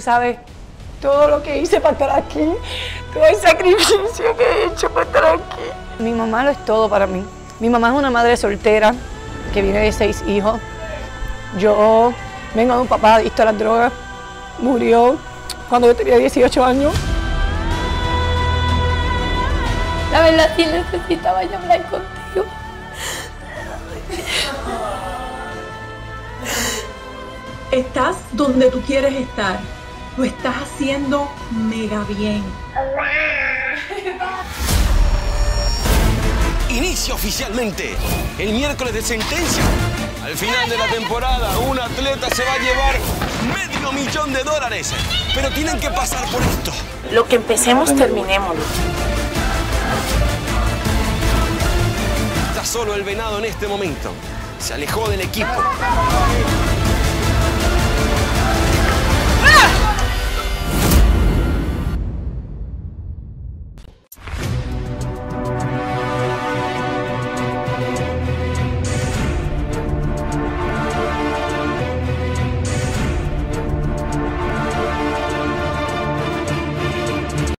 tú sabes todo lo que hice para estar aquí, todo el sacrificio que he hecho para estar aquí. Mi mamá lo es todo para mí. Mi mamá es una madre soltera que viene de seis hijos. Yo vengo de un papá adicto a las drogas. Murió cuando yo tenía 18 años. La verdad sí necesitaba yo hablar contigo. Estás donde tú quieres estar. Lo estás haciendo mega bien. Inicia oficialmente el miércoles de sentencia. Al final de la temporada, un atleta se va a llevar medio millón de dólares. Pero tienen que pasar por esto. Lo que empecemos, terminémoslo. Está solo el venado en este momento. Se alejó del equipo.